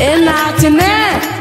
É na to.